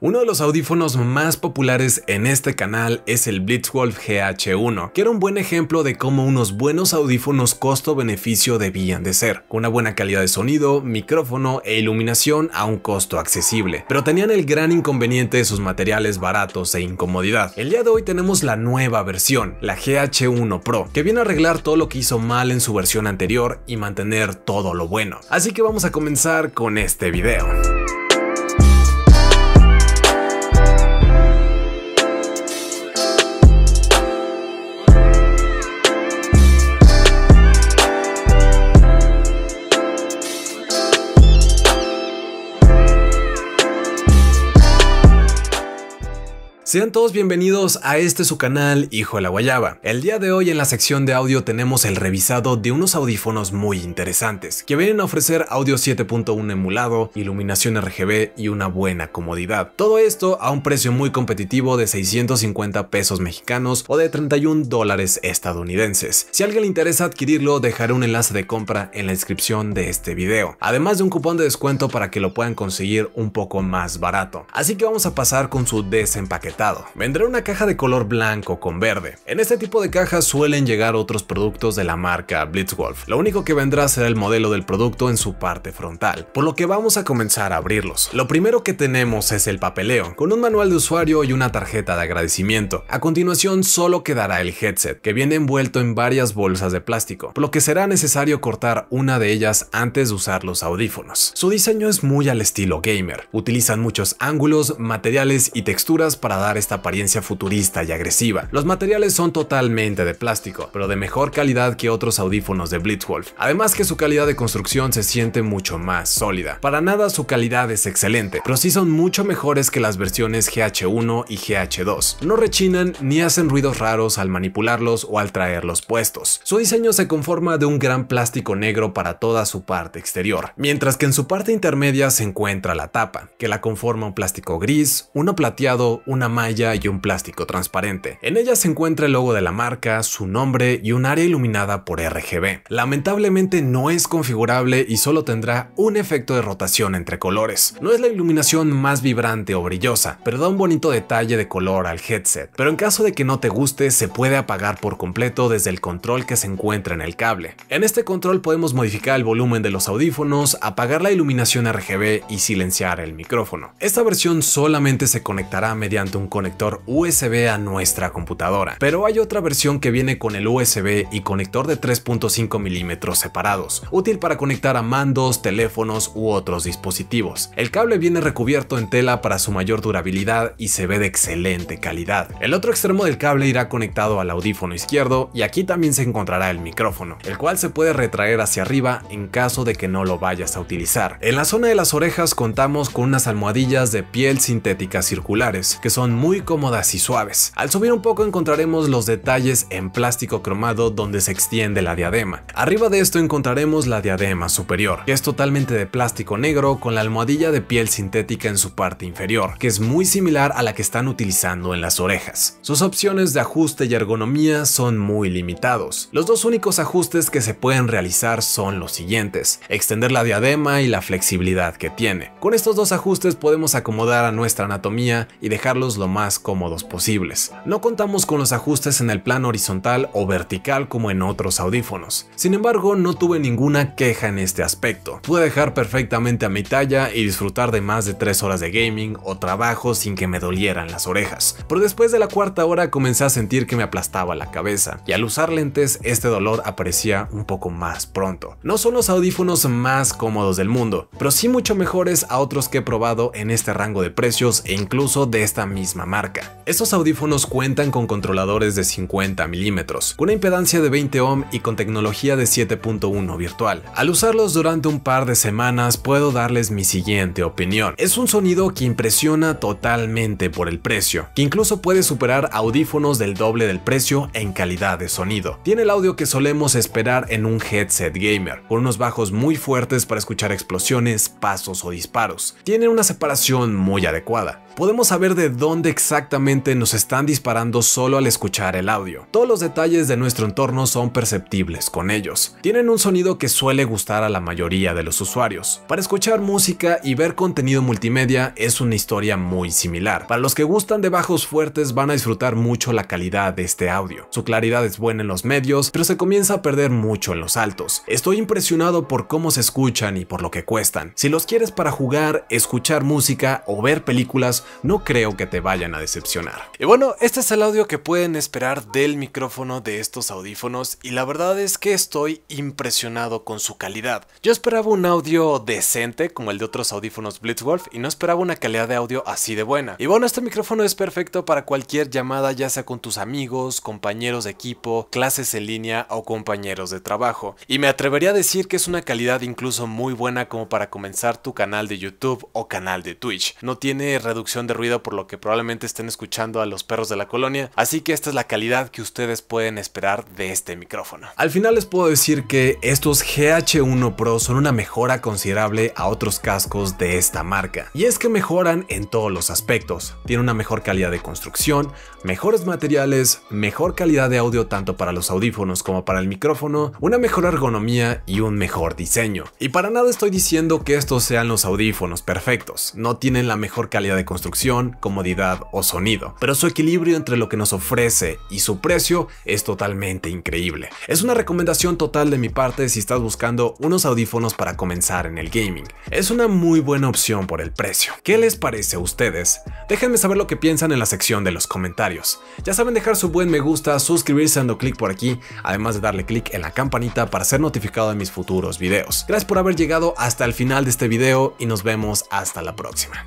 Uno de los audífonos más populares en este canal es el Blitzwolf GH1, que era un buen ejemplo de cómo unos buenos audífonos costo-beneficio debían de ser, con una buena calidad de sonido, micrófono e iluminación a un costo accesible, pero tenían el gran inconveniente de sus materiales baratos e incomodidad. El día de hoy tenemos la nueva versión, la GH1 Pro, que viene a arreglar todo lo que hizo mal en su versión anterior y mantener todo lo bueno. Así que vamos a comenzar con este video. Sean todos bienvenidos a este su canal Hijo de la Guayaba. El día de hoy en la sección de audio tenemos el revisado de unos audífonos muy interesantes, que vienen a ofrecer audio 7.1 emulado, iluminación RGB y una buena comodidad. Todo esto a un precio muy competitivo de 650 pesos mexicanos o de 31 dólares estadounidenses. Si a alguien le interesa adquirirlo, dejaré un enlace de compra en la descripción de este video, además de un cupón de descuento para que lo puedan conseguir un poco más barato. Así que vamos a pasar con su desempaquetado Vendrá una caja de color blanco con verde. En este tipo de cajas suelen llegar otros productos de la marca Blitzwolf. Lo único que vendrá será el modelo del producto en su parte frontal, por lo que vamos a comenzar a abrirlos. Lo primero que tenemos es el papeleo, con un manual de usuario y una tarjeta de agradecimiento. A continuación solo quedará el headset, que viene envuelto en varias bolsas de plástico, por lo que será necesario cortar una de ellas antes de usar los audífonos. Su diseño es muy al estilo gamer, utilizan muchos ángulos, materiales y texturas para dar esta apariencia futurista y agresiva. Los materiales son totalmente de plástico, pero de mejor calidad que otros audífonos de Blitzwolf. Además que su calidad de construcción se siente mucho más sólida. Para nada su calidad es excelente, pero sí son mucho mejores que las versiones GH1 y GH2. No rechinan ni hacen ruidos raros al manipularlos o al traerlos puestos. Su diseño se conforma de un gran plástico negro para toda su parte exterior, mientras que en su parte intermedia se encuentra la tapa, que la conforma un plástico gris, uno plateado, una malla y un plástico transparente. En ella se encuentra el logo de la marca, su nombre y un área iluminada por RGB. Lamentablemente no es configurable y solo tendrá un efecto de rotación entre colores. No es la iluminación más vibrante o brillosa, pero da un bonito detalle de color al headset. Pero en caso de que no te guste, se puede apagar por completo desde el control que se encuentra en el cable. En este control podemos modificar el volumen de los audífonos, apagar la iluminación RGB y silenciar el micrófono. Esta versión solamente se conectará mediante un conector USB a nuestra computadora, pero hay otra versión que viene con el USB y conector de 3.5 milímetros separados, útil para conectar a mandos, teléfonos u otros dispositivos. El cable viene recubierto en tela para su mayor durabilidad y se ve de excelente calidad. El otro extremo del cable irá conectado al audífono izquierdo y aquí también se encontrará el micrófono, el cual se puede retraer hacia arriba en caso de que no lo vayas a utilizar. En la zona de las orejas contamos con unas almohadillas de piel sintética circulares, que son muy cómodas y suaves. Al subir un poco encontraremos los detalles en plástico cromado donde se extiende la diadema. Arriba de esto encontraremos la diadema superior, que es totalmente de plástico negro con la almohadilla de piel sintética en su parte inferior, que es muy similar a la que están utilizando en las orejas. Sus opciones de ajuste y ergonomía son muy limitados. Los dos únicos ajustes que se pueden realizar son los siguientes, extender la diadema y la flexibilidad que tiene. Con estos dos ajustes podemos acomodar a nuestra anatomía y dejarlos lo más cómodos posibles. No contamos con los ajustes en el plano horizontal o vertical como en otros audífonos. Sin embargo, no tuve ninguna queja en este aspecto. Pude dejar perfectamente a mi talla y disfrutar de más de 3 horas de gaming o trabajo sin que me dolieran las orejas. Pero después de la cuarta hora comencé a sentir que me aplastaba la cabeza y al usar lentes este dolor aparecía un poco más pronto. No son los audífonos más cómodos del mundo, pero sí mucho mejores a otros que he probado en este rango de precios e incluso de esta misma marca. Estos audífonos cuentan con controladores de 50 milímetros, con una impedancia de 20 ohm y con tecnología de 7.1 virtual. Al usarlos durante un par de semanas puedo darles mi siguiente opinión. Es un sonido que impresiona totalmente por el precio, que incluso puede superar audífonos del doble del precio en calidad de sonido. Tiene el audio que solemos esperar en un headset gamer, con unos bajos muy fuertes para escuchar explosiones, pasos o disparos. Tiene una separación muy adecuada. Podemos saber de dónde exactamente nos están disparando solo al escuchar el audio. Todos los detalles de nuestro entorno son perceptibles con ellos. Tienen un sonido que suele gustar a la mayoría de los usuarios. Para escuchar música y ver contenido multimedia es una historia muy similar. Para los que gustan de bajos fuertes van a disfrutar mucho la calidad de este audio. Su claridad es buena en los medios, pero se comienza a perder mucho en los altos. Estoy impresionado por cómo se escuchan y por lo que cuestan. Si los quieres para jugar, escuchar música o ver películas, no creo que te vayan a decepcionar. Y bueno, este es el audio que pueden esperar del micrófono de estos audífonos y la verdad es que estoy impresionado con su calidad. Yo esperaba un audio decente como el de otros audífonos Blitzwolf y no esperaba una calidad de audio así de buena. Y bueno, este micrófono es perfecto para cualquier llamada ya sea con tus amigos, compañeros de equipo, clases en línea o compañeros de trabajo. Y me atrevería a decir que es una calidad incluso muy buena como para comenzar tu canal de YouTube o canal de Twitch. No tiene reducción de ruido por lo que probablemente estén escuchando a los perros de la colonia, así que esta es la calidad que ustedes pueden esperar de este micrófono. Al final les puedo decir que estos GH1 Pro son una mejora considerable a otros cascos de esta marca. Y es que mejoran en todos los aspectos. Tiene una mejor calidad de construcción, mejores materiales, mejor calidad de audio tanto para los audífonos como para el micrófono, una mejor ergonomía y un mejor diseño. Y para nada estoy diciendo que estos sean los audífonos perfectos. No tienen la mejor calidad de construcción, comodidad o sonido, pero su equilibrio entre lo que nos ofrece y su precio es totalmente increíble. Es una recomendación total de mi parte si estás buscando unos audífonos para comenzar en el gaming. Es una muy buena opción por el precio. ¿Qué les parece a ustedes? Déjenme saber lo que piensan en la sección de los comentarios. Ya saben dejar su buen me gusta, suscribirse dando clic por aquí, además de darle clic en la campanita para ser notificado de mis futuros videos. Gracias por haber llegado hasta el final de este video y nos vemos hasta la próxima.